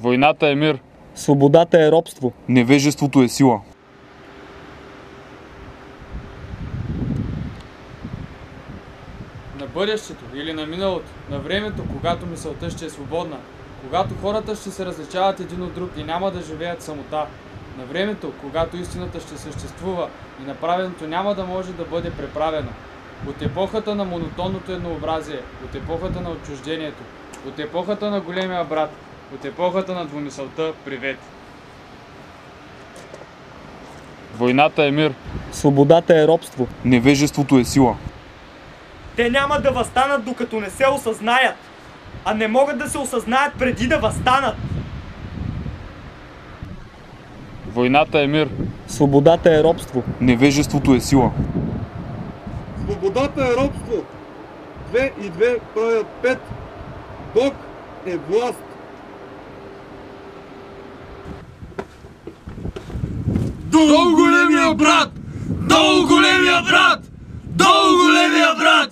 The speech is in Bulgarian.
Войната е мир. Свободата е робство. Невежеството е сила. На бъдещето или на миналото, на времето, когато мисълта ще е свободна, когато хората ще се различават един от друг и няма да живеят самота, на времето, когато истината ще съществува и направеното няма да може да бъде преправено, от епохата на монотонното еднообразие, от епохата на отчуждението, от епохата на големия брат, от епохата на двумисълта, привет! Войната е мир. Свободата е робство. Невежеството е сила. Те няма да възстанат докато не се осъзнаят, а не могат да се осъзнаят преди да възстанат. Войната е мир. Свободата е робство. Невежеството е сила. Свободата е робство. Две и две правят пет. Бог е власт. Долу големия брат! Долу големия брат! Долу големия брат!